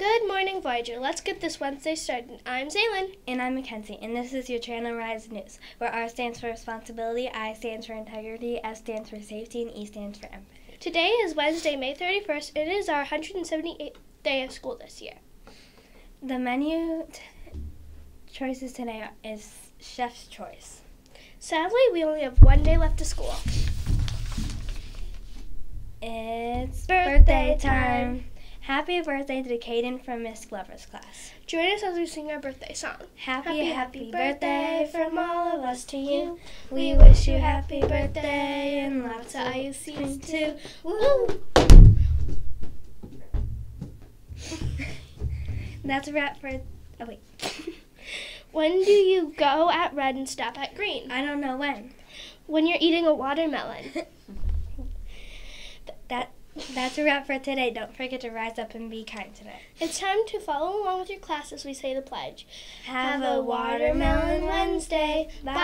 Good morning, Voyager. Let's get this Wednesday started. I'm Zaylin. And I'm Mackenzie, and this is your Channel Rise News, where R stands for responsibility, I stands for integrity, S stands for safety, and E stands for empathy. Today is Wednesday, May 31st. It is our 178th day of school this year. The menu t- choices today is chef's choice. Sadly, we only have one day left of school. It's Birthday birthday, time. time. Happy birthday to Caden from Miss Glover's class. Join us as we sing our birthday song. Happy, happy, birthday from all of us to you. We wish you happy birthday and lots of IUCs too. Woo! That's a wrap for. Oh wait, When do you go at red and stop at green? I don't know when. When you're eating a watermelon. That that's a wrap for today. Don't forget to rise up and be kind today. It's time to follow along with your class as we say the pledge. Have a watermelon Wednesday. Bye.